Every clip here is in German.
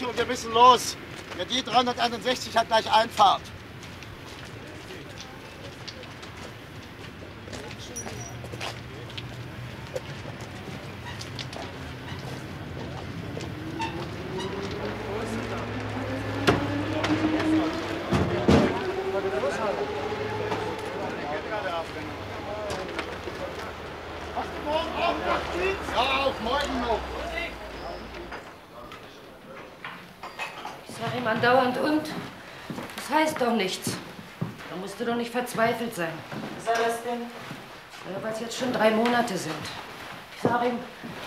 Kommt schon, wir müssen los. Der D361 hat gleich Einfahrt. Ja, auch morgen noch. Ich sag ihm andauernd und. Das heißt doch nichts. Da nicht verzweifelt sein. Was soll das denn? Ja, Weil es jetzt schon drei Monate sind. Ich sag ihm,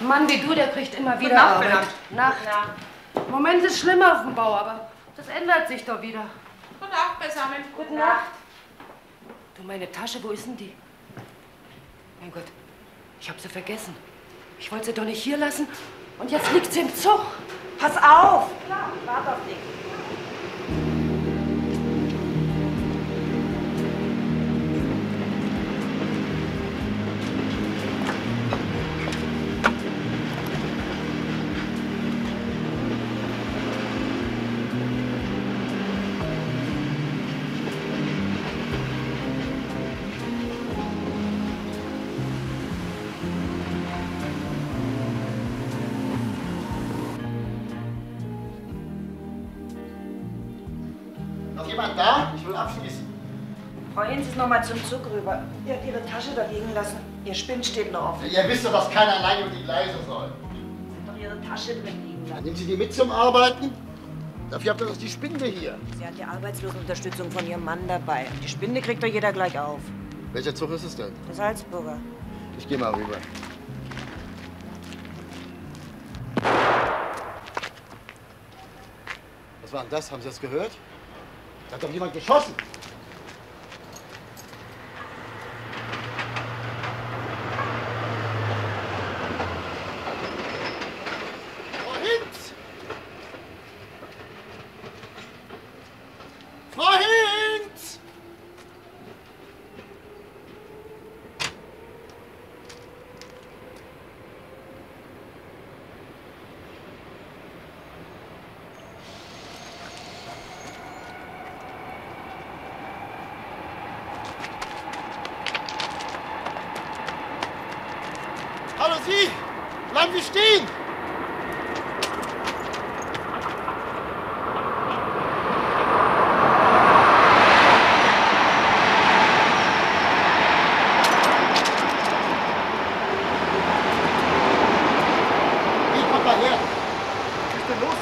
ein Mann wie du, der kriegt immer wieder Nacht, Arbeit. Nacht. Im Moment ist schlimmer auf dem Bau, aber das ändert sich doch wieder. Gute Nacht beisammen. Gute Nacht. Du, meine Tasche, wo ist denn die? Mein Gott, ich hab sie vergessen. Ich wollte sie doch nicht hier lassen. Und jetzt liegt sie im Zug. Pass auf! Klar, warte auf dich. Jemand da? Ich will abschließen. Frau Hinz ist noch mal zum Zug rüber. Die hat ihre Tasche da liegen lassen. Ihr Spind steht noch offen. Ihr wisst doch, dass keiner allein über die Gleise soll. Sie hat doch ihre Tasche drin liegen lassen. nehmen Sie die mit zum Arbeiten. Dafür habt ihr doch die Spinde hier. Sie hat die Arbeitslosenunterstützung von ihrem Mann dabei. Und die Spinde kriegt doch jeder gleich auf. Welcher Zug ist es denn? Der Salzburger. Ich gehe mal rüber. Was war denn das? Haben Sie das gehört? Hat doch jemand geschossen. Frau Hinz! Frau Hinz! Hallo Sie! Bleiben Sie stehen! Wie kommt er her? Was ist denn los?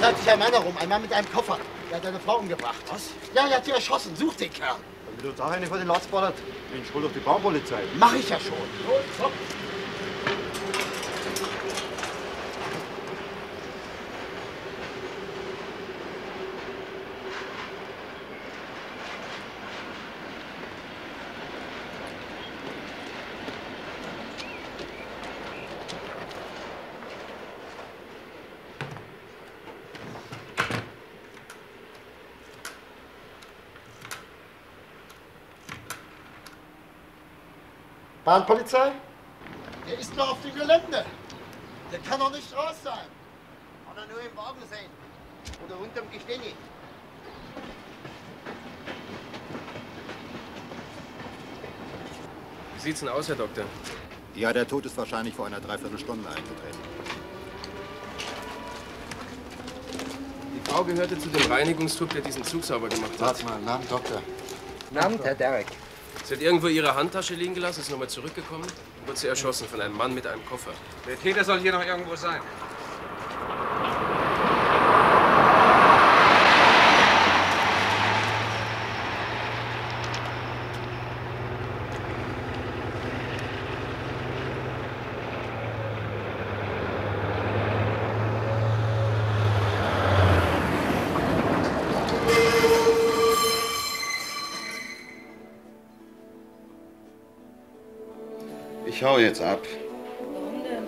Da drüben treibt sich ein Mann herum, ein Mann mit einem Koffer. Der hat seine Frau umgebracht. Was? Ja, er hat sie erschossen. Sucht den Kerl. Wenn du da eine vor den Latz ballert, Mensch, hol doch die Baupolizei. Mach ich ja schon. Los, hopp. Bahnpolizei? Der ist noch auf dem Gelände. Der kann doch nicht raus sein. Oder nur im Wagen sein. Oder unterm Gestänge. Wie sieht's denn aus, Herr Doktor? Ja, der Tod ist wahrscheinlich vor einer Dreiviertelstunde eingetreten. Die Frau gehörte zu dem Reinigungstrupp, der diesen Zug sauber gemacht hat. Warte mal, Namen Doktor. Namen, Herr Derek. Sie hat irgendwo ihre Handtasche liegen gelassen, ist nochmal zurückgekommen und wurde sie erschossen von einem Mann mit einem Koffer. Der Täter soll hier noch irgendwo sein. Jetzt ab. Warum denn?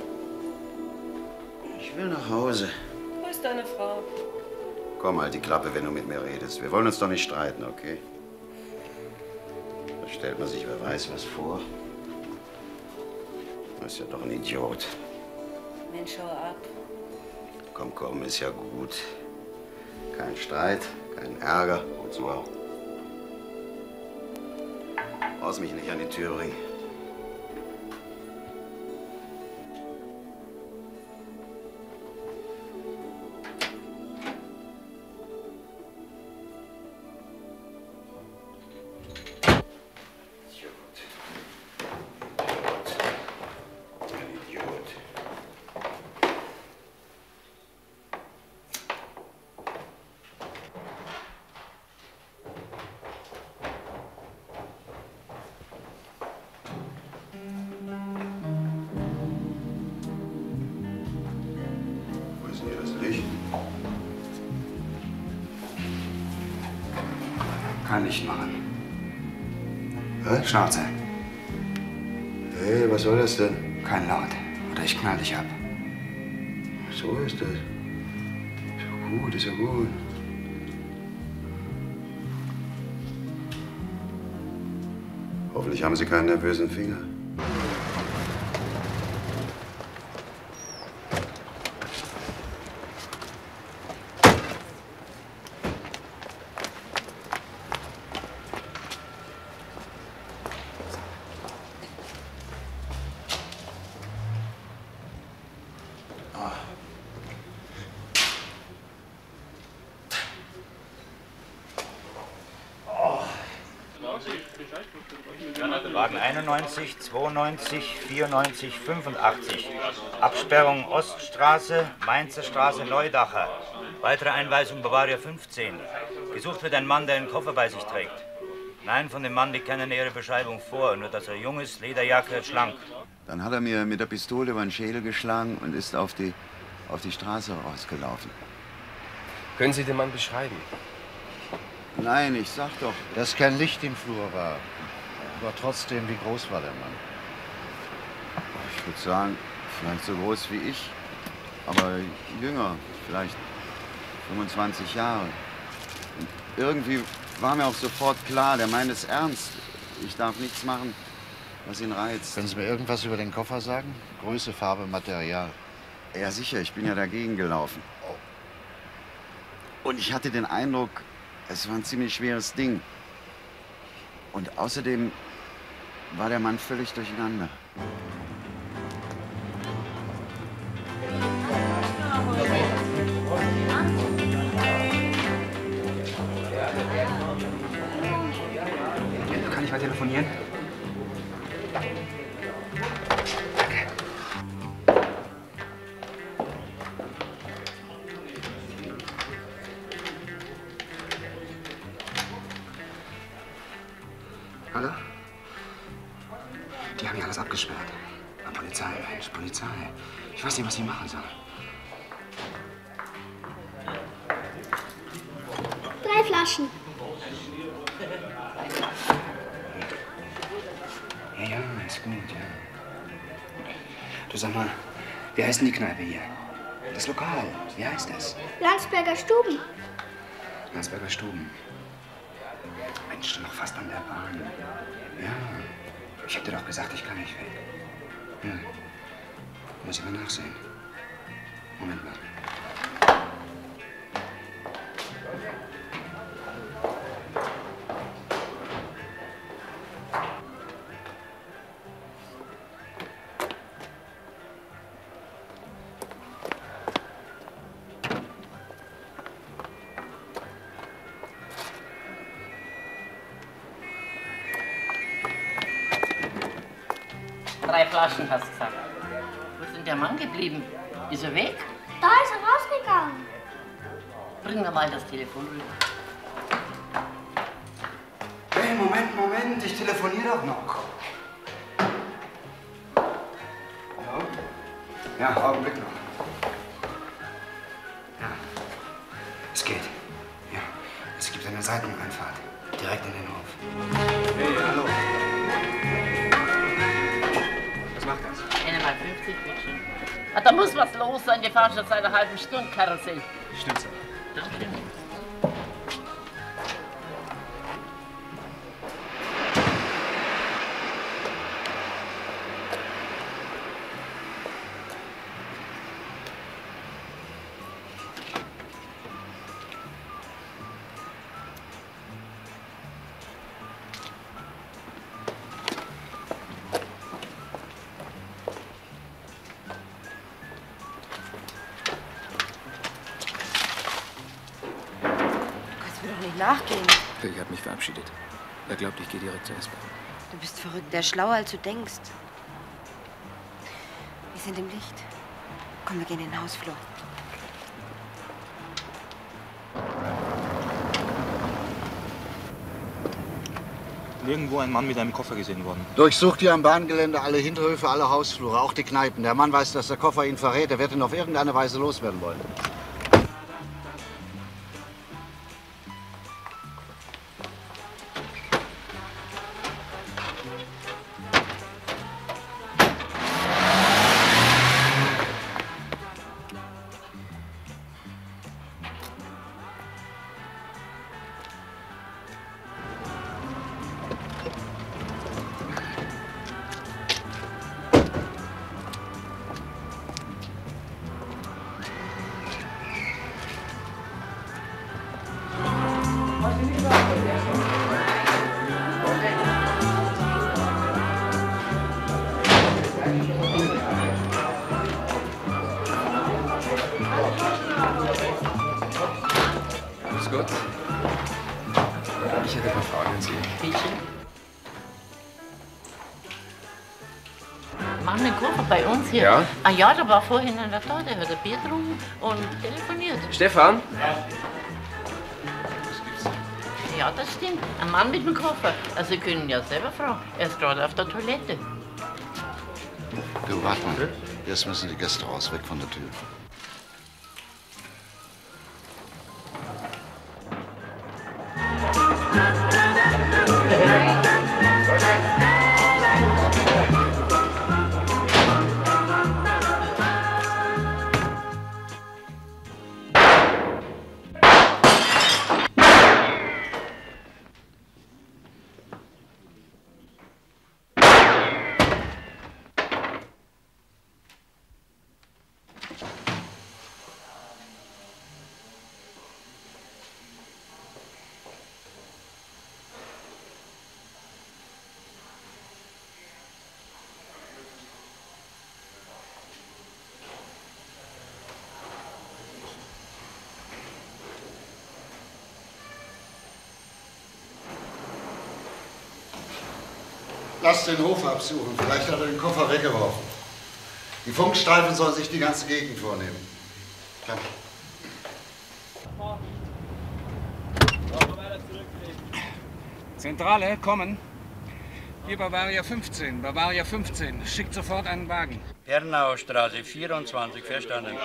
Ich will nach Hause. Wo ist deine Frau? Komm, halt die Klappe, wenn du mit mir redest. Wir wollen uns doch nicht streiten, okay? Da stellt man sich, wer weiß, was vor. Du bist ja doch ein Idiot. Mensch, hau ab. komm, komm, ist ja gut. Kein Streit, kein Ärger und so auch. Brauchst mich nicht an die Tür bringen. Schnauze. Hey, was soll das denn? Kein Laut. Oder ich knall dich ab. So ist das. Ist ja gut, ist ja gut. Hoffentlich haben Sie keinen nervösen Finger. Wagen 91, 92, 94, 85. Absperrung Oststraße, Mainzer Straße, Neudacher. Weitere Einweisung Bavaria 15. Gesucht wird ein Mann, der einen Koffer bei sich trägt. Nein, von dem Mann liegt keine nähere Beschreibung vor, nur dass er jung ist, Lederjacke, schlank. Dann hat er mir mit der Pistole über den Schädel geschlagen und ist auf die, auf die Straße rausgelaufen. Können Sie den Mann beschreiben? Nein, ich sag doch. Dass kein Licht im Flur war. Aber trotzdem, wie groß war der Mann? Ich würde sagen, vielleicht so groß wie ich, aber jünger, vielleicht 25 Jahre. Und irgendwie war mir auch sofort klar, der meint es ernst. Ich darf nichts machen, was ihn reizt. Können Sie mir irgendwas über den Koffer sagen? Größe, Farbe, Material. Ja, sicher, ich bin ja dagegen gelaufen. Und ich hatte den Eindruck, es war ein ziemlich schweres Ding. Und außerdem war der Mann völlig durcheinander. Du sag mal, wie heißt denn die Kneipe hier? Das Lokal, wie heißt das? Landsberger Stuben. Landsberger Stuben. Mensch, noch fast an der Bahn. Ja, ich hab dir doch gesagt, ich kann nicht weg. Ja. Muss ich mal nachsehen. Moment mal. Drei Flaschen hast du gesagt. Wo ist denn der Mann geblieben? Ist er weg? Da ist er rausgegangen. Bring mir mal das Telefon rüber. Hey, Moment, Moment, ich telefoniere doch noch. Hallo? Ja, Augenblick noch. Da muss was los sein. Wir fahren schon seit einer halben Stunde Karussell. Nachgehen. Ich habe mich verabschiedet. Er glaubt, ich gehe direkt zur S-Bahn. Du bist verrückt, der ist schlauer, als du denkst. Wir sind im Licht. Komm, wir gehen in den Hausflur. Nirgendwo ein Mann mit einem Koffer gesehen worden. Durchsucht ihr am Bahngelände alle Hinterhöfe, alle Hausflure, auch die Kneipen. Der Mann weiß, dass der Koffer ihn verrät. Er wird ihn auf irgendeine Weise loswerden wollen. Ja. Ah ja, der war vorhin in der da, der hat ein Bier getrunken und telefoniert. Stefan? Ja, das stimmt. Ein Mann mit dem Koffer. Also Sie können ja selber fragen. Er ist gerade auf der Toilette. Du, warte mal. Jetzt müssen die Gäste raus, weg von der Tür. Lass den Hof absuchen. Vielleicht hat er den Koffer weggeworfen. Die Funkstreifen sollen sich die ganze Gegend vornehmen. Komm. Zentrale, kommen. Hier Bavaria 15, Bavaria 15. Schickt sofort einen Wagen. Hernauer Straße 24, verstanden.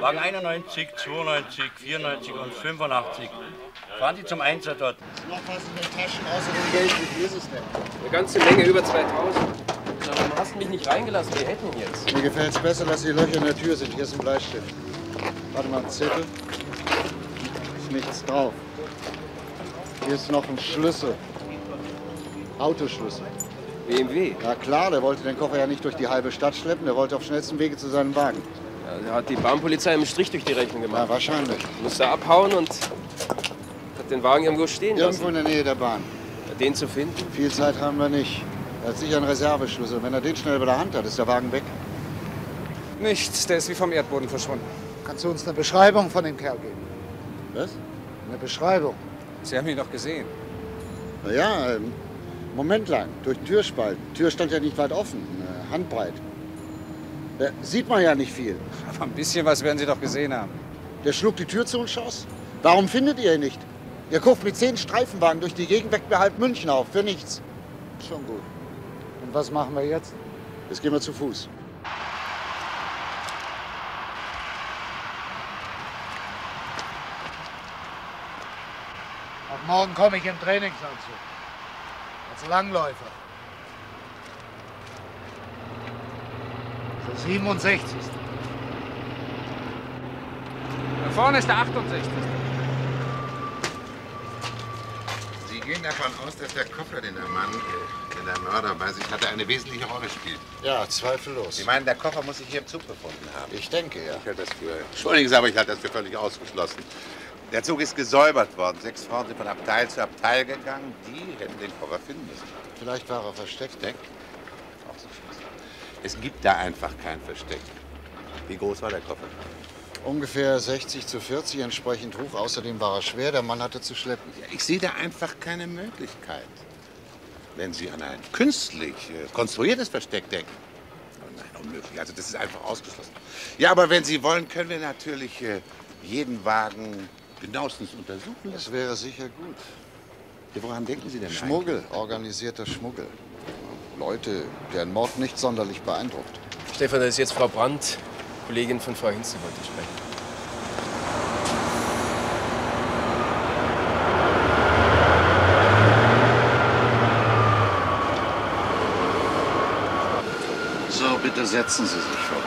Wagen 91, 92, 94 und 85. Fahren Sie zum Einsatz dort. Noch was in den Taschen außer dem Geld. Wie ist es denn? Eine ganze Menge, über 2000. Na, warum hast du mich nicht reingelassen? Wir hätten jetzt. Mir gefällt es besser, dass die Löcher in der Tür sind. Hier ist ein Bleistift. Warte mal, ein Zettel. Ist nichts drauf. Hier ist noch ein Schlüssel. Autoschlüssel. BMW? Ja klar, der wollte den Koffer ja nicht durch die halbe Stadt schleppen. Der wollte auf schnellstem Wege zu seinem Wagen. Ja, da hat die Bahnpolizei einen Strich durch die Rechnung gemacht. Ja, wahrscheinlich. Musste abhauen und den Wagen irgendwo stehen Irgendwo in lassen. der Nähe der Bahn. Den zu finden? Viel Zeit haben wir nicht. Er hat sicher einen Reserveschlüssel. Wenn er den schnell bei der Hand hat, ist der Wagen weg. Nichts, der ist wie vom Erdboden verschwunden. Kannst du uns eine Beschreibung von dem Kerl geben? Was? Eine Beschreibung. Sie haben ihn doch gesehen. Na ja, ähm, Moment lang. Durch den Türspalt. Die Tür stand ja nicht weit offen. Handbreit. Da sieht man ja nicht viel. Aber ein bisschen was werden Sie doch gesehen haben. Der schlug die Tür zu und schoss. Warum findet ihr ihn nicht? Ihr guckt mit zehn Streifenwagen durch die Gegend, weckt mir halb München auf. Für nichts. Schon gut. Und was machen wir jetzt? Jetzt gehen wir zu Fuß. Ab morgen komme ich im Trainingsanzug. Als Langläufer. Der 67. Da vorne ist der 68. gehen davon aus, dass der Koffer, den der Mann, den der Mörder bei sich hatte, eine wesentliche Rolle spielt. Ja, zweifellos. Sie meinen, der Koffer muss sich hier im Zug befunden haben? Ich denke, ja. Ich halte das für. Entschuldigen Sie, aber ich halte das für völlig ausgeschlossen. Der Zug ist gesäubert worden. Sechs Frauen sind von Abteil zu Abteil gegangen. Die hätten den Koffer finden müssen. Vielleicht war er versteckt. Versteckt? Auch so Schluss. Es gibt da einfach kein Versteck. Wie groß war der Koffer? Ungefähr 60 zu 40 entsprechend hoch. Außerdem war er schwer. Der Mann hatte zu schleppen. Ich sehe da einfach keine Möglichkeit. Wenn Sie an ein künstlich äh, konstruiertes Versteck denken. Oh nein, unmöglich. Also das ist einfach ausgeschlossen. Ja, aber wenn Sie wollen, können wir natürlich äh, jeden Wagen genauestens untersuchen. Das wäre sicher gut. Ja, woran denken Sie denn Schmuggel, organisierter Schmuggel. Leute, deren Mord nicht sonderlich beeindruckt. Stefan, das ist jetzt Frau Brandt, Kollegin von Frau Hinze, wollte ich sprechen. So, bitte setzen Sie sich, Brandt.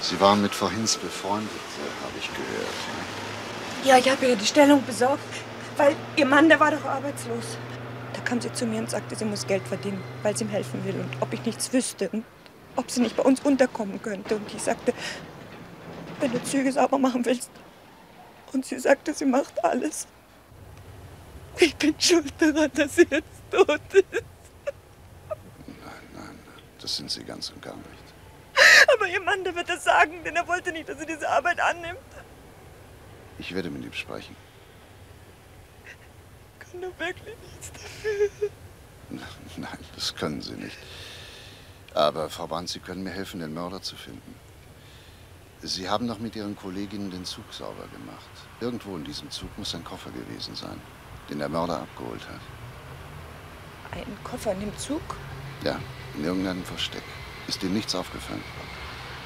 Sie waren mit Frau Hinz befreundet, habe ich gehört. Ja, ich habe ihr die Stellung besorgt, weil ihr Mann, der war doch arbeitslos. Da kam sie zu mir und sagte, sie muss Geld verdienen, weil sie ihm helfen will und ob ich nichts wüsste und ob sie nicht bei uns unterkommen könnte. Und ich sagte, wenn du Züge sauber machen willst. Und sie sagte, sie macht alles. Ich bin schuld daran, dass sie jetzt tot ist. Das sind Sie ganz und gar nicht. Aber ihr Mann, der wird das sagen, denn er wollte nicht, dass sie diese Arbeit annimmt. Ich werde mit ihm sprechen. Kann doch wirklich nichts dafür. Nein, das können Sie nicht. Aber Frau Brandt, Sie können mir helfen, den Mörder zu finden. Sie haben doch mit Ihren Kolleginnen den Zug sauber gemacht. Irgendwo in diesem Zug muss ein Koffer gewesen sein, den der Mörder abgeholt hat. Ein Koffer in dem Zug? Ja, in irgendeinem Versteck. Ist Ihnen nichts aufgefallen?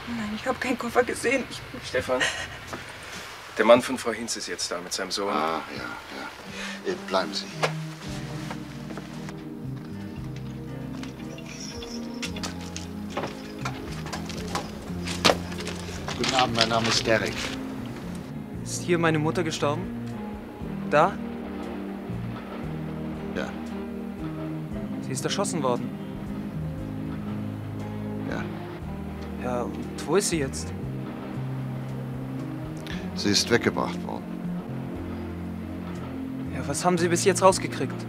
Nein, ich habe keinen Koffer gesehen. Ich Stefan, der Mann von Frau Hinz ist jetzt da mit seinem Sohn. Ah, ja, ja. Äh, Bleiben Sie. Guten Abend, mein Name ist Derek. Ist hier meine Mutter gestorben? Da? Ja. Sie ist erschossen worden. Ja. Ja, und wo ist sie jetzt? Sie ist weggebracht worden. Ja, was haben Sie bis jetzt rausgekriegt?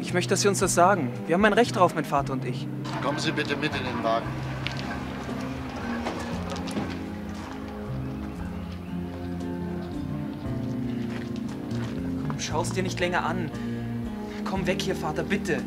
Ich möchte, dass Sie uns das sagen. Wir haben ein Recht drauf, mein Vater und ich. Kommen Sie bitte mit in den Wagen. Schau's dir nicht länger an. Komm weg hier, Vater, bitte.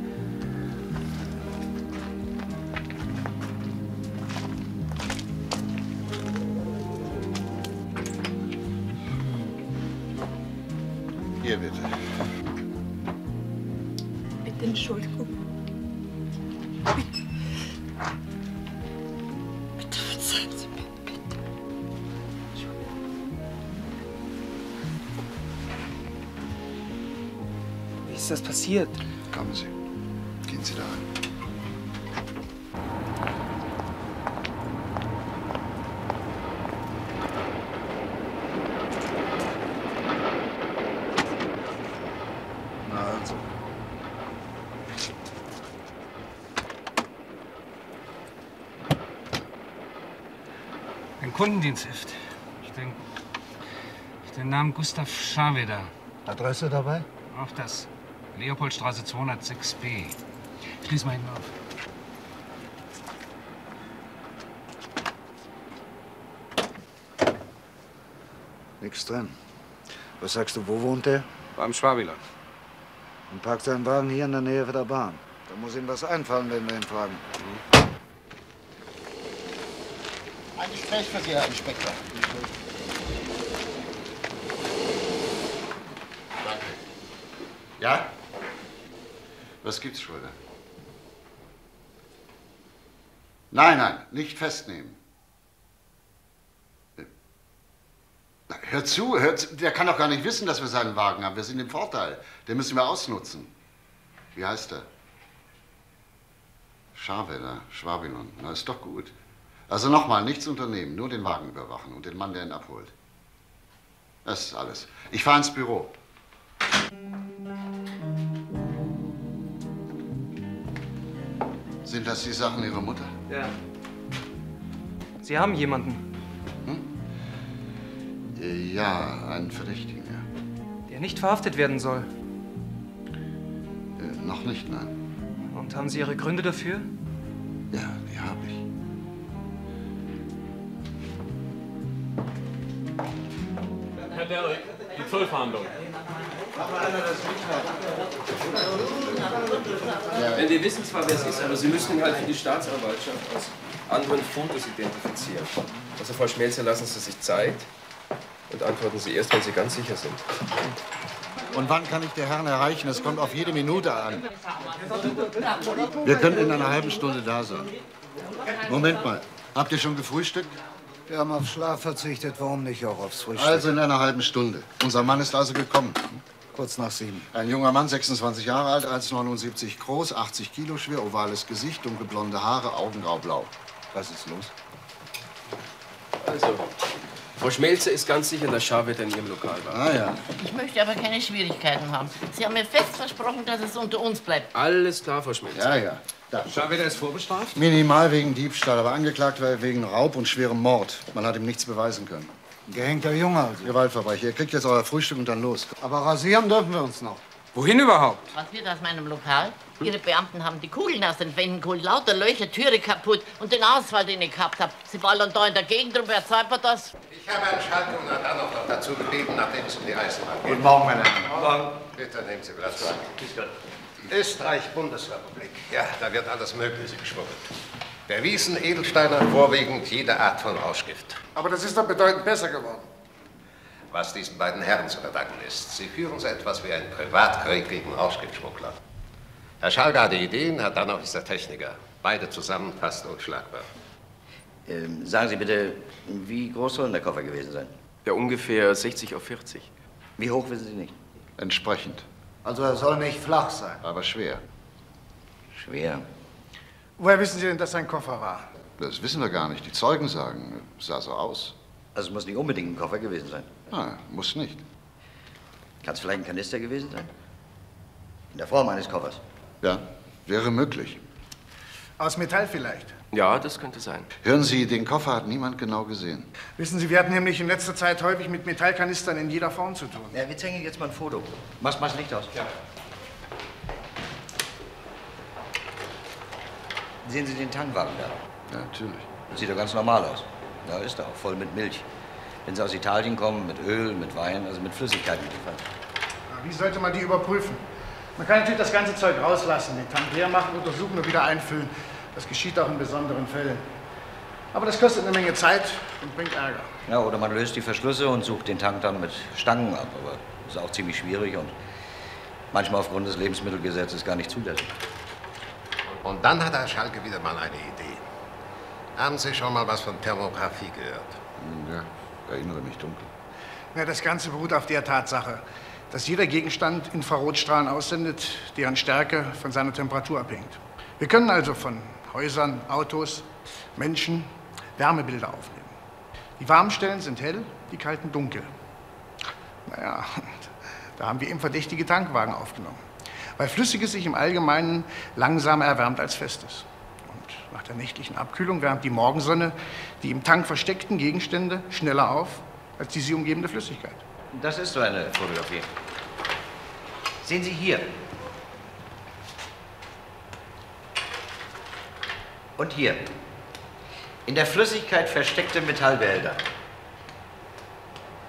Namen Gustav Scharweder. Adresse dabei? Auch das. Leopoldstraße 206b. Schließ mal hinten auf. Nichts drin. Was sagst du, wo wohnt der? Beim Schwabiler. Und parkt seinen Wagen hier in der Nähe der Bahn. Da muss ihm was einfallen, wenn wir ihn fragen. Ein Gespräch für Sie, Herr Inspektor. Ja? Was gibt's, Schröder? Nein, nein, nicht festnehmen. Äh, na, Hör zu, hör zu, der kann doch gar nicht wissen, dass wir seinen Wagen haben. Wir sind im Vorteil. Den müssen wir ausnutzen. Wie heißt er? Scharweller, Schwabinon. Na, ist doch gut. Also nochmal, nichts unternehmen, nur den Wagen überwachen und den Mann, der ihn abholt. Das ist alles. Ich fahre ins Büro. Sind das die Sachen Ihrer Mutter? Ja. Sie haben jemanden. Hm? Ja, einen Verdächtigen, ja. Der nicht verhaftet werden soll. Äh, noch nicht, nein. Und haben Sie Ihre Gründe dafür? Ja, die habe ich. Herr Derrick, die Zollverhandlung. Denn wir wissen zwar, wer es ist, aber Sie müssen ihn halt für die Staatsanwaltschaft aus anderen Fotos identifizieren. Also, Frau Schmelzer, lassen Sie sich Zeit und antworten Sie erst, wenn Sie ganz sicher sind. Und wann kann ich den Herrn erreichen? Es kommt auf jede Minute an. Wir können in einer halben Stunde da sein. Moment mal. Habt ihr schon gefrühstückt? Wir haben auf Schlaf verzichtet, warum nicht auch aufs Frühstück? Also in einer halben Stunde. Unser Mann ist also gekommen. Kurz nach sieben. Ein junger Mann, 26 Jahre alt, 1,79 groß, 80 Kilo schwer, ovales Gesicht, dunkelblonde Haare, Augengraublau. Was ist los? Also, Frau Schmelzer ist ganz sicher, dass Scharwetter in Ihrem Lokal war. Ah ja. Ich möchte aber keine Schwierigkeiten haben. Sie haben mir fest versprochen, dass es unter uns bleibt. Alles klar, Frau Schmelzer. Ja, ja. Da. Scharwetter ist vorbestraft? Minimal wegen Diebstahl, aber angeklagt war er wegen Raub und schwerem Mord. Man hat ihm nichts beweisen können. Gehängter Junge also. Gewaltverbrecher. Ihr kriegt jetzt euer Frühstück und dann los. Aber rasieren dürfen wir uns noch. Wohin überhaupt? Was wird aus meinem Lokal? Ihre Beamten haben die Kugeln aus den Wänden geholt, lauter Löcher, Türe kaputt und den Ausfall, den ich gehabt habe. Sie ballern da in der Gegend rum, wer zahlt das? Ich habe Herrn Schalke und Danov noch dazu gebeten, nachdem es um die Eisenbahn geht. Guten Morgen, meine Herren. Morgen. Bitte nehmen Sie Platz. Österreich, Bundesrepublik. Ja, da wird alles Mögliche geschmuggelt. Bewiesen Edelsteiner, vorwiegend jede Art von Rauschgift. Aber das ist doch bedeutend besser geworden. Was diesen beiden Herren zu verdanken ist. Sie führen so etwas wie einen Privatkrieg gegen Rauschgiftschmuggler. Herr Schalke hat die Ideen, Herr Danov ist der Techniker. Beide zusammen fast unschlagbar. Ähm, sagen Sie bitte, wie groß soll denn der Koffer gewesen sein? Ja, ungefähr 60 auf 40. Wie hoch wissen Sie nicht? Entsprechend. Also er soll nicht flach sein. Aber schwer. Schwer. Woher wissen Sie denn, dass sein Koffer war? Das wissen wir gar nicht. Die Zeugen sagen, es sah so aus. Also es muss nicht unbedingt ein Koffer gewesen sein. Nein, muss nicht. Kann es vielleicht ein Kanister gewesen sein? In der Form eines Koffers. Ja, wäre möglich. Aus Metall vielleicht. Ja, das könnte sein. Hören Sie, den Koffer hat niemand genau gesehen. Wissen Sie, wir hatten nämlich in letzter Zeit häufig mit Metallkanistern in jeder Form zu tun. Ja, wir zeigen jetzt mal ein Foto. Mach mal das Licht aus. Ja. Sehen Sie den Tankwagen da? Ja, natürlich. Das sieht doch ganz normal aus. Da ist er auch voll mit Milch. Wenn Sie aus Italien kommen, mit Öl, mit Wein, also mit Flüssigkeiten geliefert. Wie sollte man die überprüfen? Man kann natürlich das ganze Zeug rauslassen, den Tank leer machen, untersuchen und wieder einfüllen. Das geschieht auch in besonderen Fällen. Aber das kostet eine Menge Zeit und bringt Ärger. Ja, oder man löst die Verschlüsse und sucht den Tank dann mit Stangen ab. Aber das ist auch ziemlich schwierig und manchmal aufgrund des Lebensmittelgesetzes gar nicht zulässig. Und dann hat Herr Schalke wieder mal eine Idee. Haben Sie schon mal was von Thermografie gehört? Ja, erinnere mich dunkel. Ja, das Ganze beruht auf der Tatsache, dass jeder Gegenstand Infrarotstrahlen aussendet, deren Stärke von seiner Temperatur abhängt. Wir können also von Häusern, Autos, Menschen Wärmebilder aufnehmen. Die warmen Stellen sind hell, die kalten dunkel. Naja, da haben wir eben verdächtige Tankwagen aufgenommen. Weil Flüssiges sich im Allgemeinen langsamer erwärmt als Festes. Und nach der nächtlichen Abkühlung wärmt die Morgensonne die im Tank versteckten Gegenstände schneller auf als die sie umgebende Flüssigkeit. Das ist so eine Fotografie. Sehen Sie hier. Und hier. In der Flüssigkeit versteckte Metallbehälter.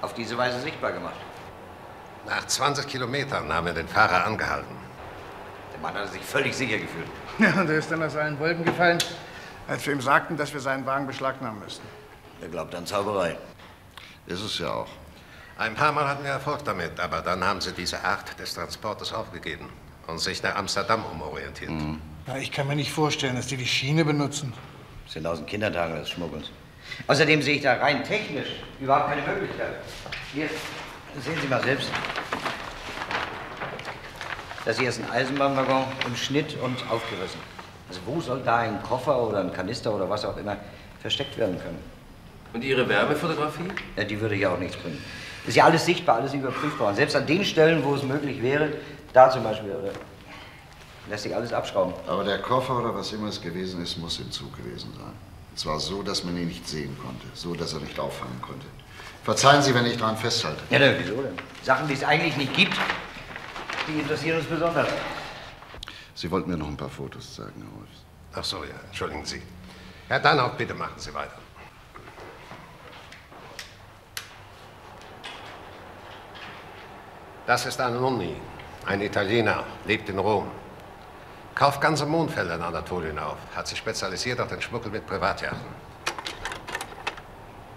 Auf diese Weise sichtbar gemacht. Nach 20 Kilometern haben wir den Fahrer angehalten. Mann hat sich völlig sicher gefühlt. Ja, und er ist dann aus allen Wolken gefallen, als wir ihm sagten, dass wir seinen Wagen beschlagnahmen müssen. Er glaubt an Zauberei. Ist es ja auch. Ein paar Mal hatten wir Erfolg damit, aber dann haben sie diese Art des Transportes aufgegeben und sich nach Amsterdam umorientiert. Ja, ich kann mir nicht vorstellen, dass die die Schiene benutzen. Das sind aus den Kindertagen des Schmuggelns. Außerdem sehe ich da rein technisch überhaupt keine Möglichkeit. Hier, sehen Sie mal selbst. Das hier ist ein Eisenbahnwaggon im Schnitt und aufgerissen. Also wo soll da ein Koffer oder ein Kanister oder was auch immer versteckt werden können? Und Ihre Wärmefotografie? Ja, die würde ja auch nichts bringen. Ist ja alles sichtbar, alles überprüfbar. Und selbst an den Stellen, wo es möglich wäre, da zum Beispiel, oder, lässt sich alles abschrauben. Aber der Koffer oder was immer es gewesen ist, muss im Zug gewesen sein. Und zwar so, dass man ihn nicht sehen konnte, so, dass er nicht auffangen konnte. Verzeihen Sie, wenn ich daran festhalte. Ja, ne, wieso denn? Sachen, die es eigentlich nicht gibt, die interessieren uns besonders. Sie wollten mir noch ein paar Fotos zeigen, Herr Wolfs. Ach so, ja, entschuldigen Sie. Herr Danau, bitte machen Sie weiter. Das ist Anoni, ein Italiener, lebt in Rom. Kauft ganze Mondfelder in Anatolien auf, hat sich spezialisiert auf den Schmuggel mit Privatjachten.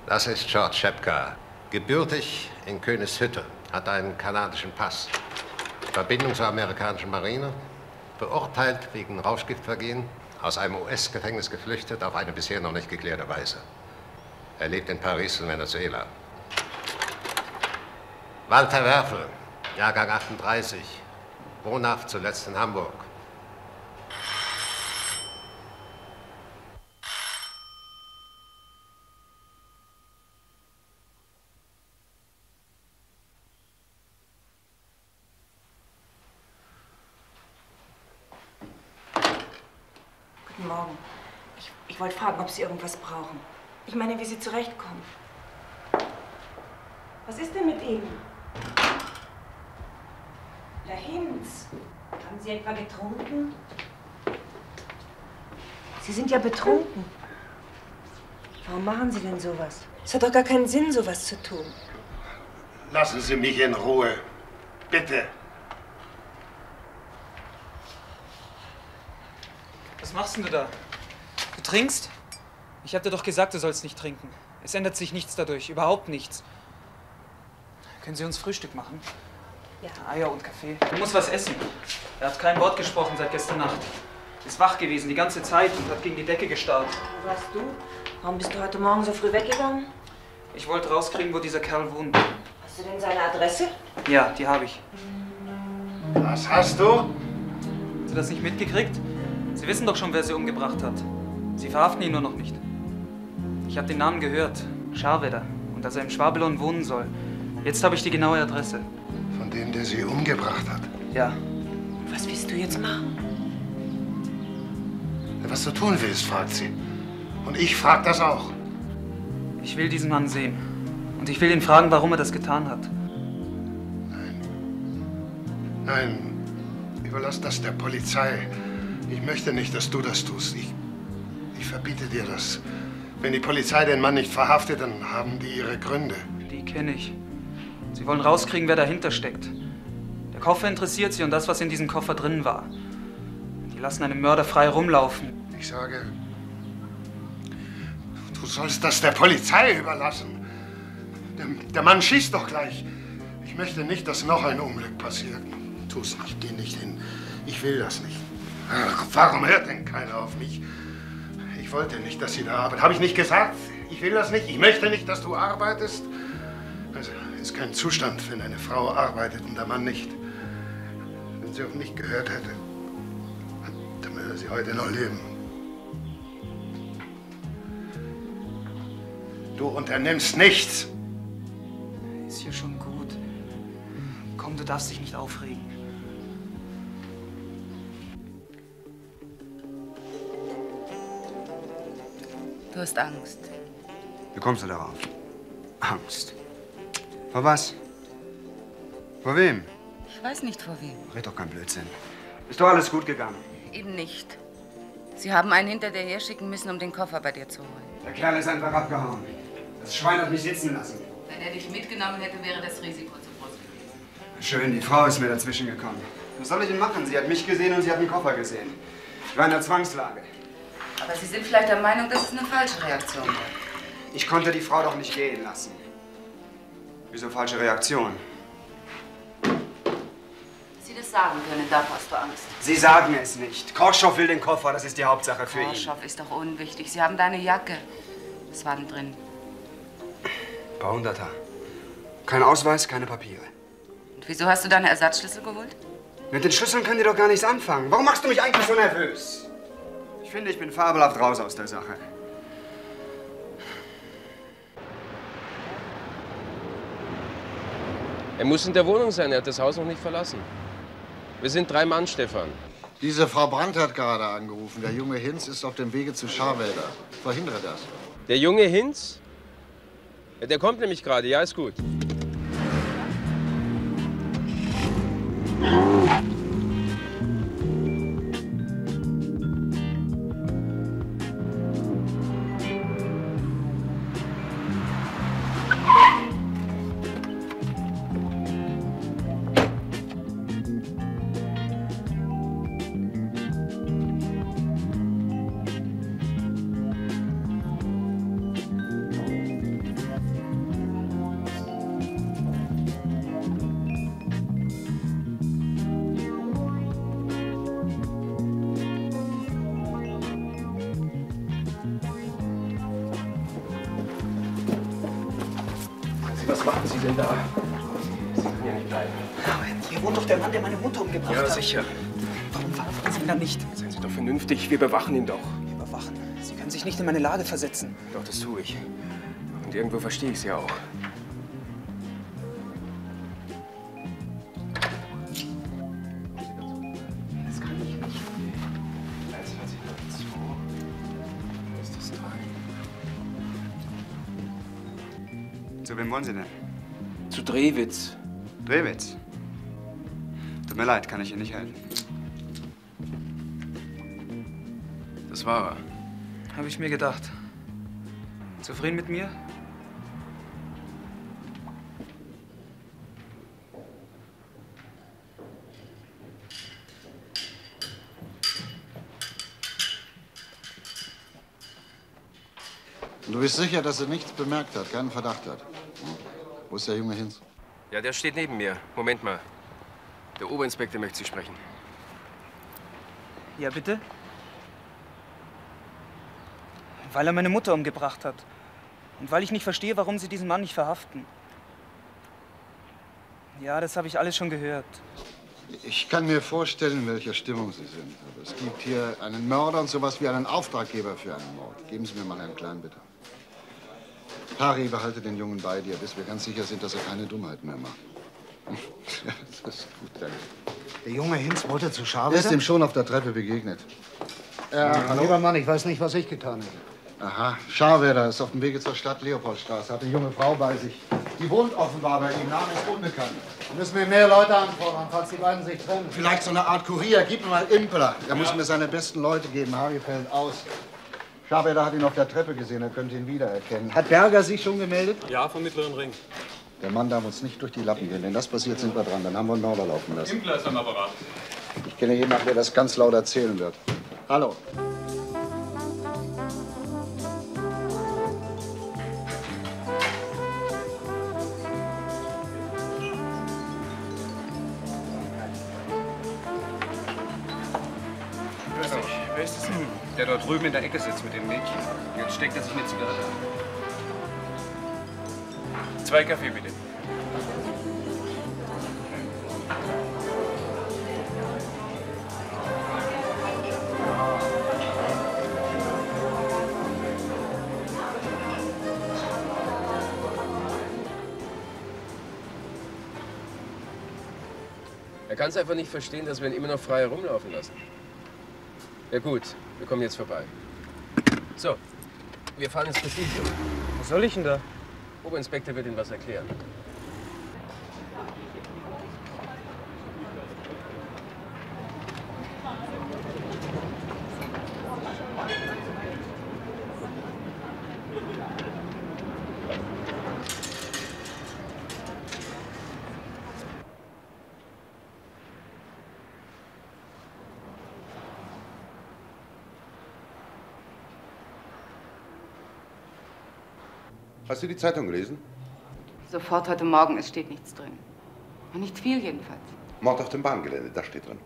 Das ist George Shepka, gebürtig in Königshütte, hat einen kanadischen Pass. Verbindung zur amerikanischen Marine, beurteilt wegen Rauschgiftvergehen, aus einem US-Gefängnis geflüchtet auf eine bisher noch nicht geklärte Weise. Er lebt in Paris und Venezuela. Walter Werfel, Jahrgang 38, wohnhaft zuletzt in Hamburg. Guten Morgen. Ich, ich wollte fragen, ob Sie irgendwas brauchen. Ich meine, wie Sie zurechtkommen. Was ist denn mit Ihnen? Herr Hinz, haben Sie etwa getrunken? Sie sind ja betrunken. Warum machen Sie denn sowas? Es hat doch gar keinen Sinn, sowas zu tun. Lassen Sie mich in Ruhe. Bitte. Machst denn du da? Du trinkst? Ich hab dir doch gesagt, du sollst nicht trinken. Es ändert sich nichts dadurch, überhaupt nichts. Können Sie uns Frühstück machen? Ja. Eier und Kaffee. Du musst was essen. Er hat kein Wort gesprochen seit gestern Nacht. Ist wach gewesen die ganze Zeit und hat gegen die Decke gestarrt. Wo warst du? Warum bist du heute Morgen so früh weggegangen? Ich wollte rauskriegen, wo dieser Kerl wohnt. Hast du denn seine Adresse? Ja, die habe ich. Was hast du? Hast du das nicht mitgekriegt? Sie wissen doch schon, wer sie umgebracht hat. Sie verhaften ihn nur noch nicht. Ich habe den Namen gehört. Scharwedder. Und dass er im Schwabelon wohnen soll. Jetzt habe ich die genaue Adresse. Von dem, der sie umgebracht hat. Ja. Was willst du jetzt machen? Was du tun willst, fragt sie. Und ich frag das auch. Ich will diesen Mann sehen. Und ich will ihn fragen, warum er das getan hat. Nein, überlass das der Polizei. Ich möchte nicht, dass du das tust. Ich, ich verbiete dir das. Wenn die Polizei den Mann nicht verhaftet, dann haben die ihre Gründe. Die kenne ich. Sie wollen rauskriegen, wer dahinter steckt. Der Koffer interessiert sie und das, was in diesem Koffer drin war. Die lassen einen Mörder frei rumlaufen. Ich sage, du sollst das der Polizei überlassen. Der, der Mann schießt doch gleich. Ich möchte nicht, dass noch ein Unglück passiert. Tu's nicht, geh nicht hin. Ich will das nicht. Ach, warum hört denn keiner auf mich? Ich wollte nicht, dass Sie da arbeiten. Habe ich nicht gesagt? Ich will das nicht. Ich möchte nicht, dass du arbeitest. Also, ist kein Zustand, wenn eine Frau arbeitet und der Mann nicht. Wenn sie auf mich gehört hätte, dann würde sie heute noch leben. Du unternimmst nichts. Ist hier schon gut. Komm, du darfst dich nicht aufregen. Du hast Angst. Wie kommst du darauf? Angst. Vor was? Vor wem? Ich weiß nicht vor wem. Red doch kein Blödsinn. Ist doch alles gut gegangen. Eben nicht. Sie haben einen hinter dir herschicken müssen, um den Koffer bei dir zu holen. Der Kerl ist einfach abgehauen. Das Schwein hat mich sitzen lassen. Wenn er dich mitgenommen hätte, wäre das Risiko zu groß gewesen. Schön, die Frau ist mir dazwischen gekommen. Was soll ich denn machen? Sie hat mich gesehen und sie hat den Koffer gesehen. Ich war in der Zwangslage. Aber Sie sind vielleicht der Meinung, dass es eine falsche Reaktion war. Ich konnte die Frau doch nicht gehen lassen. Wieso falsche Reaktion? Sie das sagen können, da hast du Angst. Sie sagen es nicht. Korschow will den Koffer, das ist die Hauptsache für ihn. Korschow ist doch unwichtig. Sie haben deine Jacke. Was war denn drin? Ein paar Hunderter. Kein Ausweis, keine Papiere. Und wieso hast du deine Ersatzschlüssel geholt? Mit den Schlüsseln können die doch gar nichts anfangen. Warum machst du mich eigentlich so nervös? Ich finde, ich bin fabelhaft raus aus der Sache. Er muss in der Wohnung sein, er hat das Haus noch nicht verlassen. Wir sind drei Mann, Stefan. Diese Frau Brandt hat gerade angerufen. Der junge Hinz ist auf dem Wege zu Scharwälder. Verhindere das. Der junge Hinz? Ja, Der kommt nämlich gerade, ja, ist gut. Vernünftig, wir bewachen ihn doch. Überwachen. Sie können sich nicht in meine Lage versetzen. Doch, das tue ich. Und irgendwo verstehe ich Sie auch. Das kann ich nicht. Eins, zwei, zwei. Ist das drei? Zu wem wollen Sie denn? Zu Drewitz. Drewitz. Tut mir leid, kann ich Ihnen nicht helfen. Das war er. Habe ich mir gedacht. Zufrieden mit mir? Du bist sicher, dass er nichts bemerkt hat, keinen Verdacht hat? Hm? Wo ist der Junge Hinz? Ja, der steht neben mir. Moment mal. Der Oberinspektor möchte Sie sprechen. Ja, bitte? Weil er meine Mutter umgebracht hat. Und weil ich nicht verstehe, warum Sie diesen Mann nicht verhaften. Ja, das habe ich alles schon gehört. Ich kann mir vorstellen, in welcher Stimmung Sie sind. Aber es gibt hier einen Mörder und sowas wie einen Auftraggeber für einen Mord. Geben Sie mir mal einen kleinen, bitte. Harry, behalte den Jungen bei dir, bis wir ganz sicher sind, dass er keine Dummheiten mehr macht. das ist gut, danke. Der junge Hinz wollte zu Er Scharweder? ist ihm schon auf der Treppe begegnet. Ja, lieber Mann, ich weiß nicht, was ich getan hätte. Aha, Scharwerder ist auf dem Wege zur Stadt Leopoldstraße. Hat eine junge Frau bei sich. Die wohnt offenbar bei ihm. Name ist unbekannt. Müssen wir mehr Leute anfordern, falls die beiden sich trennen. Vielleicht so eine Art Kurier. Gib mir mal Impler. Er muss mir seine besten Leute geben. Harry fällt aus. Scharwerder hat ihn auf der Treppe gesehen. Er könnte ihn wiedererkennen. Hat Berger sich schon gemeldet? Ja, vom Mittleren Ring. Der Mann darf uns nicht durch die Lappen gehen. Wenn das passiert, sind wir dran. Dann haben wir einen Mörder laufen lassen. Impler ist am Apparat. Ich kenne jemanden, der das ganz laut erzählen wird. Hallo. Der dort drüben in der Ecke sitzt mit dem Mädchen. Jetzt steckt er sich eine Zigarette an. Zwei Kaffee bitte. Er kann es einfach nicht verstehen, dass wir ihn immer noch frei herumlaufen lassen. Ja gut, wir kommen jetzt vorbei. So, wir fahren ins Präsidium. Was soll ich denn da? Oberinspektor wird Ihnen was erklären. Du die Zeitung gelesen? Sofort heute Morgen, es steht nichts drin. Und nicht viel jedenfalls. Mord auf dem Bahngelände, das steht drin.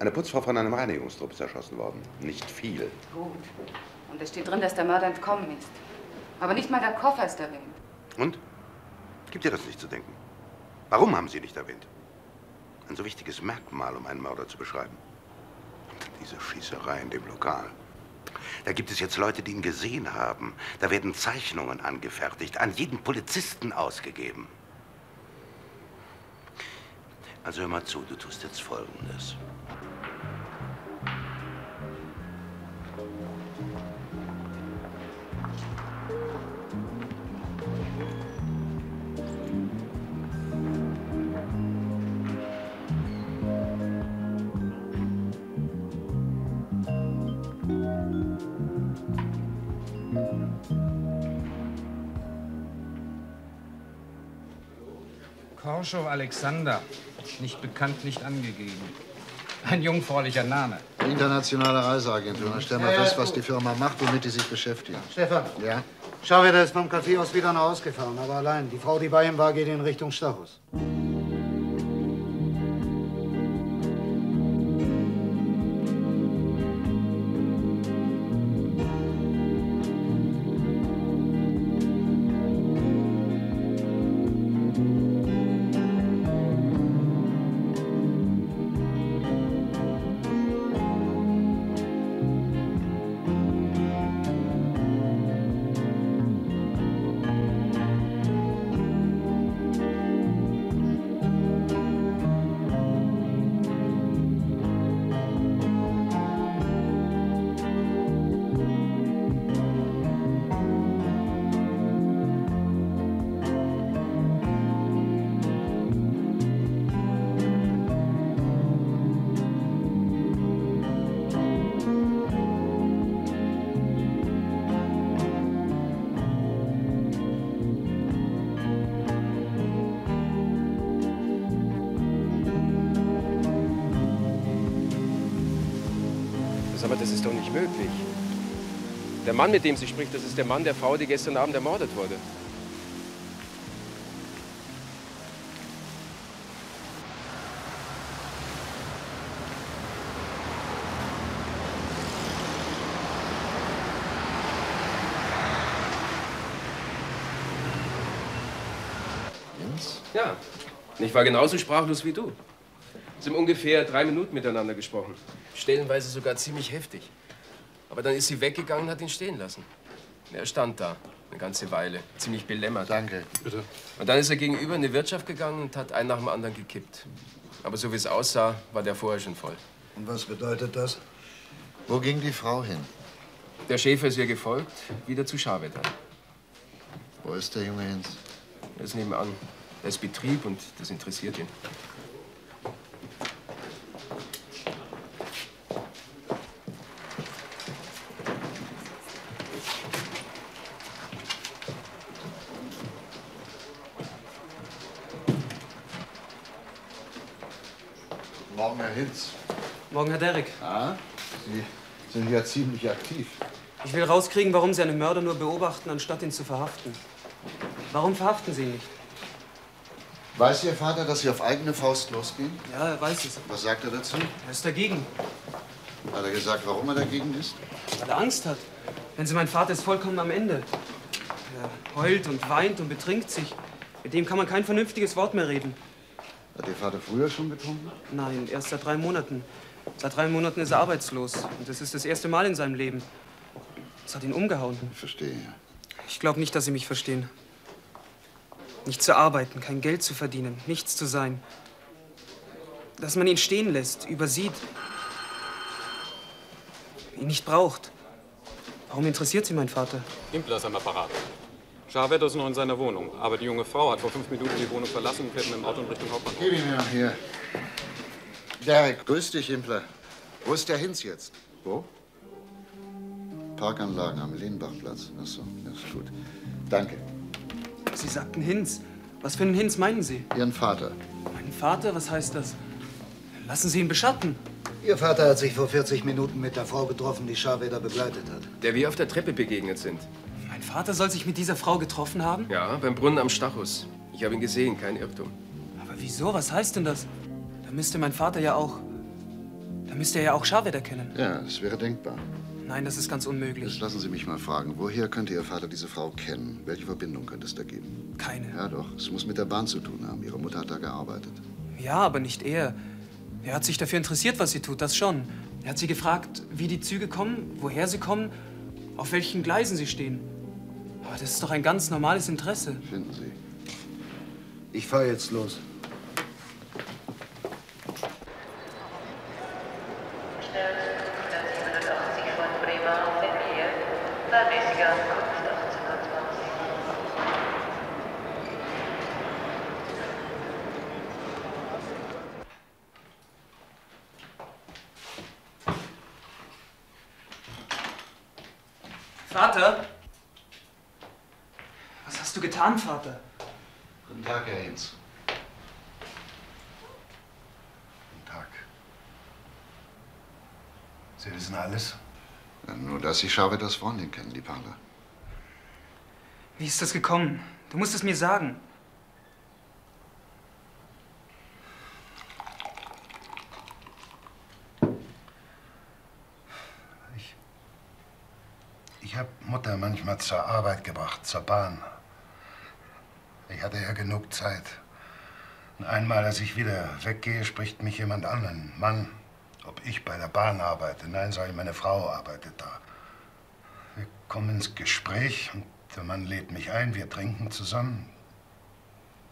Eine Putzfrau von einem Reinigungstrupp ist erschossen worden. Nicht viel. Gut. Und es steht drin, dass der Mörder entkommen ist. Aber nicht mal der Koffer ist erwähnt. Und? Gibt dir das nicht zu denken? Warum haben Sie nicht erwähnt? Ein so wichtiges Merkmal, um einen Mörder zu beschreiben. Diese Schießerei in dem Lokal. Da gibt es jetzt Leute, die ihn gesehen haben. Da werden Zeichnungen angefertigt, an jeden Polizisten ausgegeben. Also hör mal zu, du tust jetzt Folgendes. Korschow Alexander. Nicht bekannt, nicht angegeben. Ein jungfräulicher Name. Internationale Reiseagentur. Dann stellen wir Ja, fest, was die Firma macht, womit die sich beschäftigen. Stefan. Ja? Scharweder ist vom Café aus wieder nach Hause gefahren, aber allein. Die Frau, die bei ihm war, geht in Richtung Stachus. Der Mann, mit dem sie spricht, das ist der Mann der Frau, die gestern Abend ermordet wurde. Jens? Ja, ich war genauso sprachlos wie du. Sie haben ungefähr drei Minuten miteinander gesprochen. Stellenweise sogar ziemlich heftig. Aber dann ist sie weggegangen und hat ihn stehen lassen. Er stand da eine ganze Weile, ziemlich belämmert. Danke. Bitte. Und dann ist er gegenüber in die Wirtschaft gegangen und hat einen nach dem anderen gekippt. Aber so wie es aussah, war der vorher schon voll. Und was bedeutet das? Wo ging die Frau hin? Der Schäfer ist ihr gefolgt, wieder zu Scharwetter. Wo ist der junge Hens? Er ist nebenan. Er ist Betrieb und das interessiert ihn. Hinz. Morgen, Herr Derrick. Ah, Sie sind ja ziemlich aktiv. Ich will rauskriegen, warum Sie einen Mörder nur beobachten, anstatt ihn zu verhaften. Warum verhaften Sie ihn nicht? Weiß Ihr Vater, dass Sie auf eigene Faust losgehen? Ja, er weiß es. Was sagt er dazu? Er ist dagegen, Hat er gesagt, warum er dagegen ist? weil er Angst hat. Wenn Sie mein Vater ist vollkommen am Ende. Er heult und weint und betrinkt sich. Mit dem kann man kein vernünftiges Wort mehr reden. Hat Ihr Vater früher schon getrunken? Nein, erst seit drei Monaten. Seit drei Monaten ist er arbeitslos. Und das ist das erste Mal in seinem Leben. Das hat ihn umgehauen. Ich verstehe. Ich glaube nicht, dass Sie mich verstehen. Nicht zu arbeiten, kein Geld zu verdienen, nichts zu sein. Dass man ihn stehen lässt, übersieht, ihn nicht braucht. Warum interessiert Sie mein Vater? Impler ist am Apparat. Scharwetter ist noch in seiner Wohnung, aber die junge Frau hat vor fünf Minuten die Wohnung verlassen und fährt mit dem Auto in Richtung Hauptbahnhof. Gib ihn mir noch hier. Derek, grüß dich, Impler. Wo ist der Hinz jetzt? Wo? Parkanlagen am Lehnbachplatz. Ach so, das ist gut. Danke. Sie sagten Hinz. Was für einen Hinz meinen Sie? Ihren Vater. Mein Vater? Was heißt das? Lassen Sie ihn beschatten. Ihr Vater hat sich vor 40 Minuten mit der Frau getroffen, die Scharweder begleitet hat. Der wir auf der Treppe begegnet sind. Mein Vater soll sich mit dieser Frau getroffen haben? Ja, beim Brunnen am Stachus. Ich habe ihn gesehen, kein Irrtum. Aber wieso? Was heißt denn das? Da müsste mein Vater ja auch. Da müsste er ja auch Scharwetter kennen. Ja, das wäre denkbar. Nein, das ist ganz unmöglich. Jetzt lassen Sie mich mal fragen, woher könnte Ihr Vater diese Frau kennen? Welche Verbindung könnte es da geben? Keine. Ja, doch. Es muss mit der Bahn zu tun haben. Ihre Mutter hat da gearbeitet. Ja, aber nicht er. Er hat sich dafür interessiert, was sie tut, das schon. Er hat sie gefragt, wie die Züge kommen, woher sie kommen, auf welchen Gleisen sie stehen. Aber das ist doch ein ganz normales Interesse. Finden Sie? Ich fahre jetzt los. Vater? Was hast du getan, Vater? Guten Tag, Herr Hinz. Guten Tag. Sie wissen alles? Ja, nur, dass Sie Scharwetters Freundin kennen, die Parler. Wie ist das gekommen? Du musst es mir sagen. Ich habe Mutter manchmal zur Arbeit gebracht, zur Bahn. Hatte ja genug Zeit. Und einmal, als ich wieder weggehe, spricht mich jemand an, ein Mann, ob ich bei der Bahn arbeite. Nein, sage ich, meine Frau arbeitet da. Wir kommen ins Gespräch und der Mann lädt mich ein, wir trinken zusammen.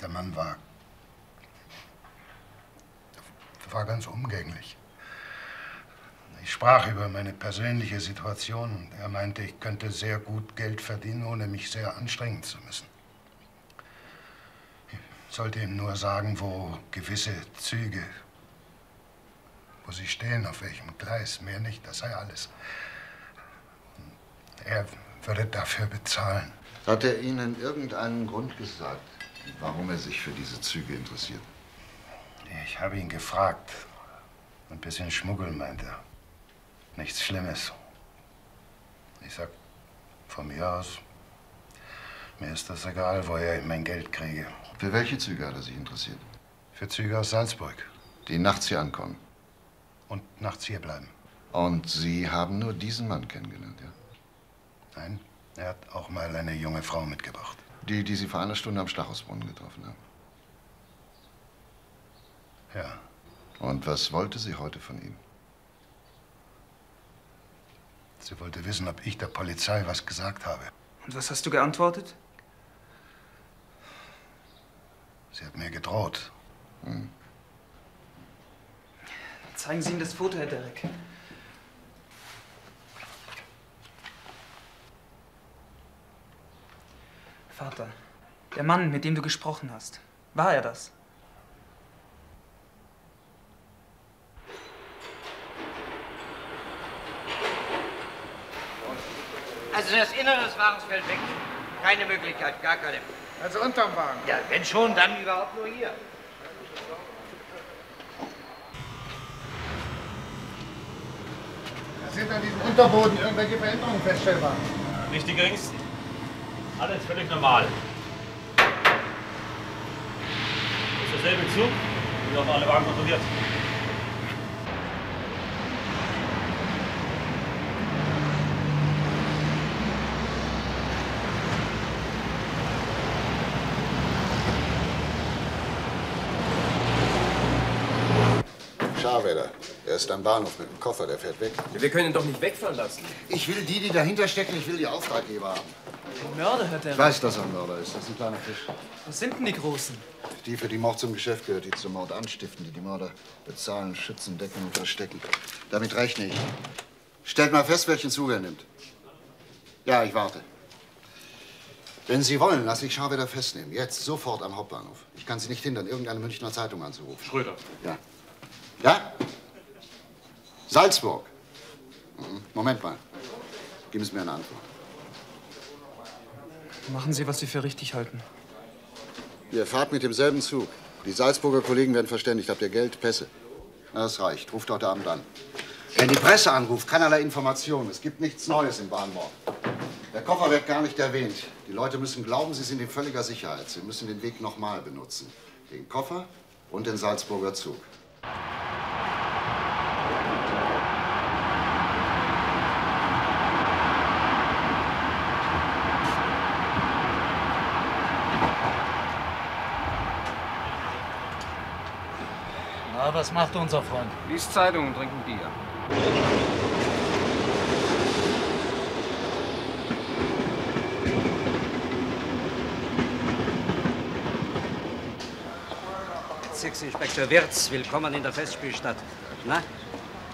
Der Mann war. war ganz umgänglich. Ich sprach über meine persönliche Situation und er meinte, ich könnte sehr gut Geld verdienen, ohne mich sehr anstrengen zu müssen. Ich sollte ihm nur sagen, wo gewisse Züge, wo sie stehen, auf welchem Gleis, mehr nicht, das sei alles. Er würde dafür bezahlen. Hat er Ihnen irgendeinen Grund gesagt, warum er sich für diese Züge interessiert? Ich habe ihn gefragt. Ein bisschen Schmuggel, meint er. Nichts Schlimmes. Ich sag von mir aus, mir ist das egal, woher ich mein Geld kriege. Für welche Züge hat er sich interessiert? Für Züge aus Salzburg. Die nachts hier ankommen. Und nachts hier bleiben. Und Sie haben nur diesen Mann kennengelernt, ja? Nein, er hat auch mal eine junge Frau mitgebracht. Die, die Sie vor einer Stunde am Stachusbrunnen getroffen haben. Ja. Und was wollte sie heute von ihm? Sie wollte wissen, ob ich der Polizei was gesagt habe. Und was hast du geantwortet? Sie hat mir gedroht. Hm. Zeigen Sie ihm das Foto, Herr Derek. Vater, der Mann, mit dem du gesprochen hast, war er das? Also das Innere des Wagens fällt weg. Keine Möglichkeit, gar keine. Also unterm Wagen? Ja, wenn schon, dann überhaupt nur hier. Sind an diesem Unterboden irgendwelche Veränderungen feststellbar? Nicht die geringsten. Alles völlig normal. Das ist derselbe Zug, wie auf alle Wagen kontrolliert. Scharweder. Er ist am Bahnhof mit dem Koffer, der fährt weg. Wir können ihn doch nicht wegfahren lassen. Ich will die, die dahinter stecken, ich will die Auftraggeber haben. Mörder, Herr Derek. Ich weiß, dass er ein Mörder ist. Das ist ein kleiner Fisch. Was sind denn die Großen? Die, für die Mord zum Geschäft gehört, die zum Mord anstiften, die die Mörder bezahlen, schützen, decken und verstecken. Damit rechne ich. Stellt mal fest, welchen Zug er nimmt. Ja, ich warte. Wenn Sie wollen, lasse ich Scharweder festnehmen. Jetzt, sofort am Hauptbahnhof. Ich kann Sie nicht hindern, irgendeine Münchner Zeitung anzurufen. Schröder. Ja. Ja? Salzburg. Mhm. Moment mal. Geben Sie mir eine Antwort. Machen Sie, was Sie für richtig halten. Ihr fahrt mit demselben Zug. Die Salzburger Kollegen werden verständigt. Habt ihr Geld, Pässe? Na, das reicht. Ruft heute Abend an. Wenn die Presse anruft, keinerlei Informationen. Es gibt nichts Neues im Bahnmord. Der Koffer wird gar nicht erwähnt. Die Leute müssen glauben, sie sind in völliger Sicherheit. Sie müssen den Weg nochmal benutzen. Den Koffer und den Salzburger Zug. Na, was macht unser Freund? Liest Zeitung und trinkt ein Bier. Bezirksinspektor Wirz, willkommen in der Festspielstadt. Na,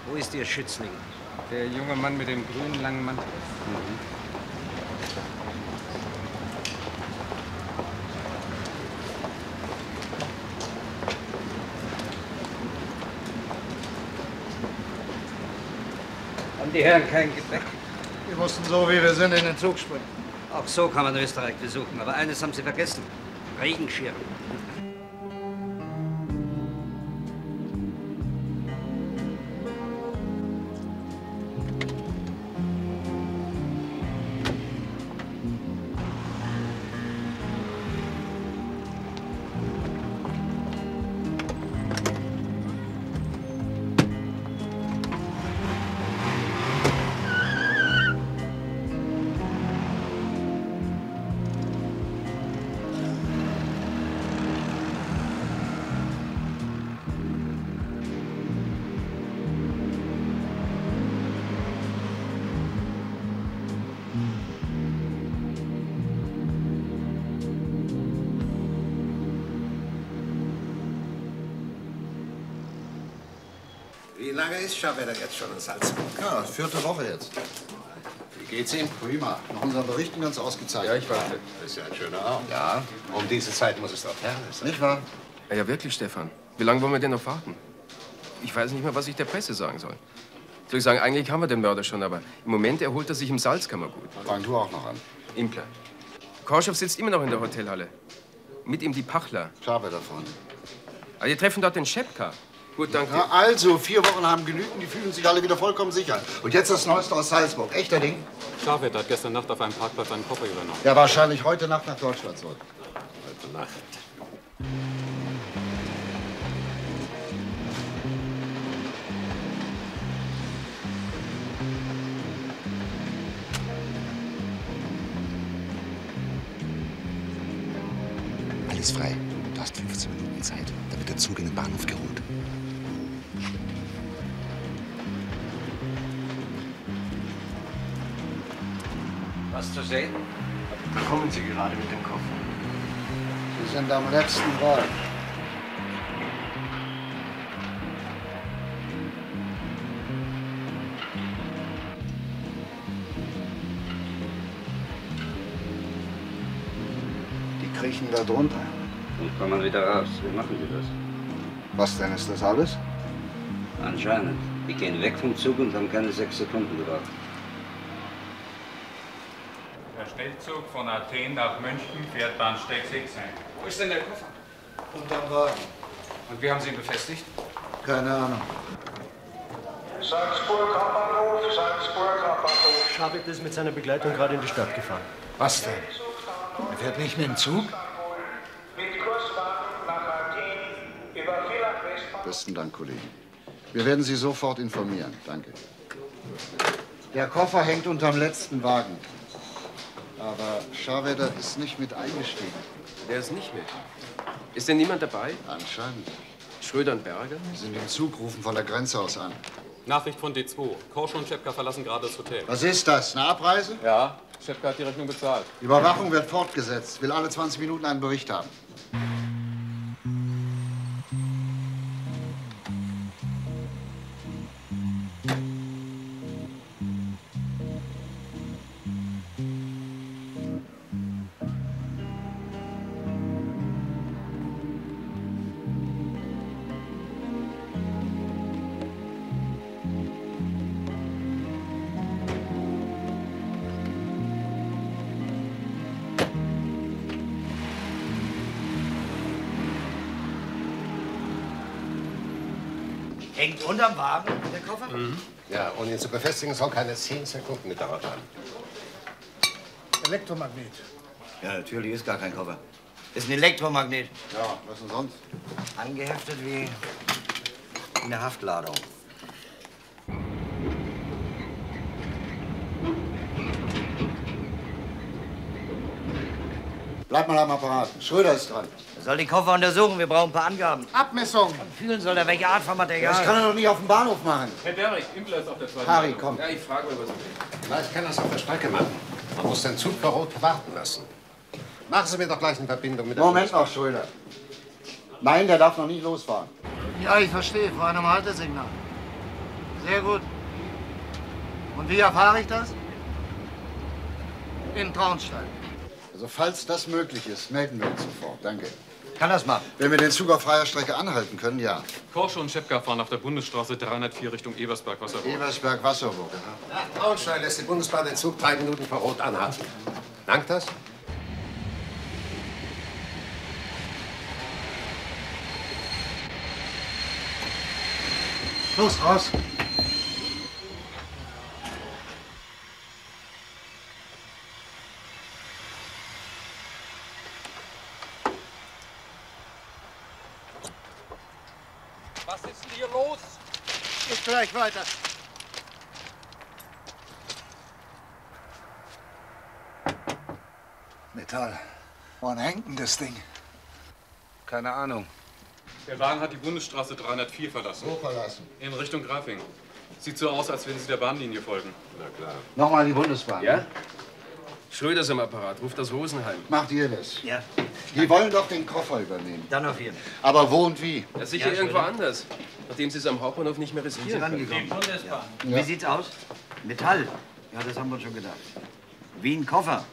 wo ist Ihr Schützling? Der junge Mann mit dem grünen langen Mantel. Haben die Herren kein Gepäck? Wir mussten so, wie wir sind, in den Zug springen. Auch so kann man Österreich besuchen. Aber eines haben Sie vergessen. Regenschirm. Lange ist Schabeder jetzt schon in Salzburg? Ja, vierte Woche jetzt. Wie geht's ihm? Prima. Nach unseren Berichten ganz ausgezeichnet. Ja, ich warte. Das ist ja ein schöner Abend. Ja. Um diese Zeit muss es doch fertig sein. Nicht wahr? Ja, ja, wirklich, Stefan. Wie lange wollen wir denn noch warten? Ich weiß nicht mehr, was ich der Presse sagen soll. Soll ich sagen, eigentlich haben wir den Mörder schon, aber im Moment erholt er sich im Salzkammergut. Fang du auch noch an. Impler. Korschow sitzt immer noch in der Hotelhalle. Mit ihm die Pachler. Schabe davon. Aber die treffen dort den Schepka. Gut, danke. Ja, also, vier Wochen haben genügt, die fühlen sich alle wieder vollkommen sicher. Und jetzt das Neueste aus Salzburg. Echter Ding? Scharwetter hat gestern Nacht auf einem Parkplatz einen Koffer übernommen. Der wahrscheinlich heute Nacht nach Deutschland soll. Heute Nacht. Alles frei. Du hast 15 Minuten Zeit. Da wird der Zug in den Bahnhof geholt. Was zu sehen? Da kommen Sie gerade mit dem Koffer. Sie sind am letzten Wagen. Die kriechen da drunter. Und kommen wieder raus. Wie machen Sie das? Was denn, ist das alles? Anscheinend. Die gehen weg vom Zug und haben keine sechs Sekunden gewartet. Der Schnellzug von Athen nach München fährt Bahnsteig 16. Wo ist denn der Koffer? Unterm Wagen. Und wie haben Sie ihn befestigt? Keine Ahnung. Salzburg Hauptbahnhof, Salzburg Hauptbahnhof. Schabit ist mit seiner Begleitung gerade in die Stadt gefahren. Was denn? Er fährt nicht mit dem Zug? Mit Kurswagen nach Athen über Villach Westbahn. Besten Dank, Kollegen. Wir werden Sie sofort informieren. Danke. Der Koffer hängt unterm letzten Wagen. Aber Scharwedder ist nicht mit eingestiegen. Der ist nicht mit. Ist denn niemand dabei? Anscheinend. Schröder und Berger? Sie sind den Zug, rufen von der Grenze aus an. Nachricht von D2. Korsch und Schepka verlassen gerade das Hotel. Was ist das? Eine Abreise? Ja, Schepka hat die Rechnung bezahlt. Die Überwachung wird fortgesetzt. Will alle 20 Minuten einen Bericht haben. Hängt unterm Wagen der Koffer? Ja, und ihn zu befestigen soll keine zehn Sekunden gedauert haben. Elektromagnet. Ja, natürlich ist gar kein Koffer. Ist ein Elektromagnet. Ja, was denn sonst? Angeheftet wie eine Haftladung. Bleib mal am Apparat. Schröder ist dran. Er soll die Koffer untersuchen. Wir brauchen ein paar Angaben. Abmessung. Fühlen soll er, welche Art von Material. Das kann er doch nicht auf dem Bahnhof machen. Herr Derrick, Impler ist auf der zweiten Harry, komm. Ja, ich frage mal, was er will. Vielleicht kann er es auf der Strecke machen. Man muss den Zug vor Rot warten lassen. Machen Sie mir doch gleich eine Verbindung mit der Moment noch, Schröder. Nein, der darf noch nicht losfahren. Ja, ich verstehe. Vor einem Haltesignal. Sehr gut. Und wie erfahre ich das? In Traunstein. Also, falls das möglich ist, melden wir uns sofort. Danke. Kann das machen. Wenn wir den Zug auf freier Strecke anhalten können, ja. Korsch und Schepka fahren auf der Bundesstraße 304 Richtung Ebersberg, Wasserburg. Ebersberg, Wasserburg. Ja. Nach Braunschweig lässt die Bundesbahn den Zug drei Minuten vor Rot anhalten. Langt das? Los, raus. Was ist hier los? Geht gleich weiter. Metall. Wann hängt denn das Ding? Keine Ahnung. Der Wagen hat die Bundesstraße 304 verlassen. Wo verlassen? In Richtung Grafing. Sieht so aus, als würden Sie der Bahnlinie folgen. Na klar. Nochmal die Bundesbahn. Ja? Schröder ist am Apparat. Ruft das Rosenheim. Macht ihr das? Ja. Die wollen doch den Koffer übernehmen. Dann auf jeden. Aber wo und wie? Ja, sicher Ja, irgendwo Schröder. anders. Nachdem Sie es am Hauptbahnhof nicht mehr Sind Sie riskieren können. rangekommen? Bundesbahn. Ja. Wie sieht's aus? Metall. Ja, das haben wir uns schon gedacht. Wie ein Koffer.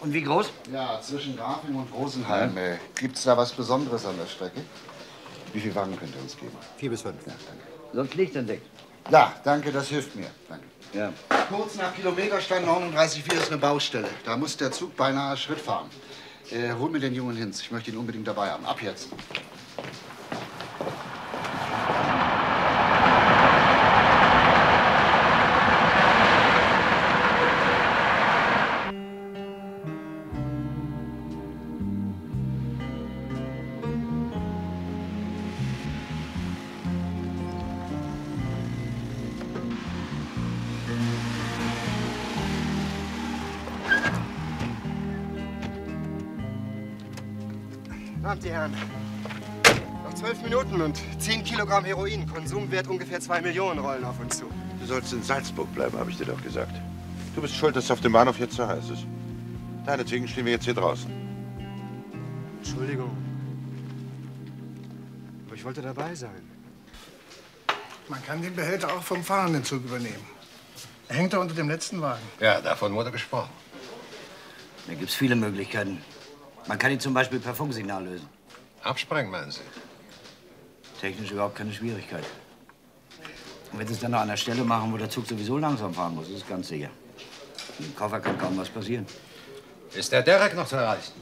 Und wie groß? Ja, zwischen Grafing und Rosenheim. Äh, Gibt es da was Besonderes an der Strecke? Wie viele Wagen könnt ihr uns geben? Vier bis fünf. Ja, danke. Sonst liegt entdeckt. Ja, danke, das hilft mir. Danke. Ja. Kurz nach Kilometerstand 39,4 ist eine Baustelle. Da muss der Zug beinahe Schritt fahren. Äh, hol mir den Jungen Hinz. Ich möchte ihn unbedingt dabei haben. Ab jetzt. Und 10 Kilogramm Heroin. Konsumwert ungefähr 2 Millionen rollen auf uns zu. Du sollst in Salzburg bleiben, habe ich dir doch gesagt. Du bist schuld, dass es auf dem Bahnhof jetzt so heiß ist. Deinetwegen stehen wir jetzt hier draußen. Entschuldigung. Aber ich wollte dabei sein. Man kann den Behälter auch vom fahrenden Zug übernehmen. Er hängt da unter dem letzten Wagen. Ja, davon wurde gesprochen. Da gibt's viele Möglichkeiten. Man kann ihn zum Beispiel per Funksignal lösen. Absprengen, meinen Sie? Technisch überhaupt keine Schwierigkeit. Und wenn Sie es dann noch an der Stelle machen, wo der Zug sowieso langsam fahren muss, ist es ganz sicher. Im Koffer kann kaum was passieren. Ist der Derek noch zu erreichen?